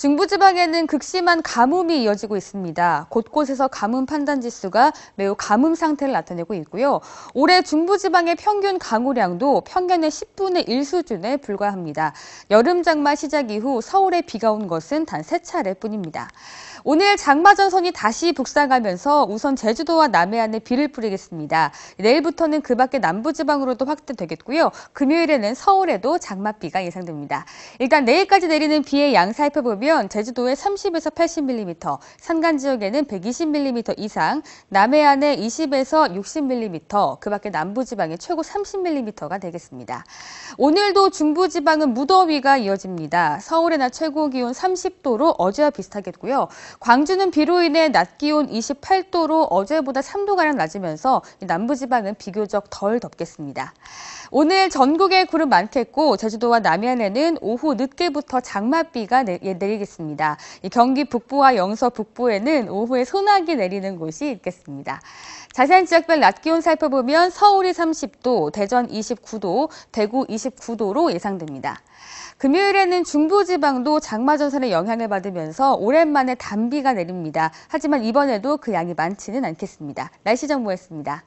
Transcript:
중부지방에는 극심한 가뭄이 이어지고 있습니다. 곳곳에서 가뭄 판단 지수가 매우 가뭄 상태를 나타내고 있고요. 올해 중부지방의 평균 강우량도 평년의 10분의 1 수준에 불과합니다. 여름 장마 시작 이후 서울에 비가 온 것은 단 세 차례뿐입니다. 오늘 장마전선이 다시 북상하면서 우선 제주도와 남해안에 비를 뿌리겠습니다. 내일부터는 그 밖에 남부지방으로도 확대되겠고요. 금요일에는 서울에도 장맛비가 예상됩니다. 일단 내일까지 내리는 비의 양 살펴보면 제주도에 30에서 80mm, 산간 지역에는 120mm 이상, 남해안에 20에서 60mm, 그 밖에 남부지방에 최고 30mm가 되겠습니다. 오늘도 중부지방은 무더위가 이어집니다. 서울의 낮 최고 기온 30도로 어제와 비슷하겠고요. 광주는 비로 인해 낮 기온 28도로 어제보다 3도가량 낮으면서 남부지방은 비교적 덜 덥겠습니다. 오늘 전국에 구름 많겠고 제주도와 남해안에는 오후 늦게부터 장맛비가 예, 내리겠습니다. 경기 북부와 영서 북부에는 오후에 소나기 내리는 곳이 있겠습니다. 자세한 지역별 낮 기온 살펴보면 서울이 30도, 대전 29도, 대구 29도로 예상됩니다. 금요일에는 중부지방도 장마전선의 영향을 받으면서 오랜만에 단비가 내립니다. 하지만 이번에도 그 양이 많지는 않겠습니다. 날씨 정보였습니다.